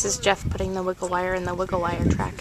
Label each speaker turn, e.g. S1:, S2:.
S1: This is Jeff putting the wiggle wire in the wiggle wire track.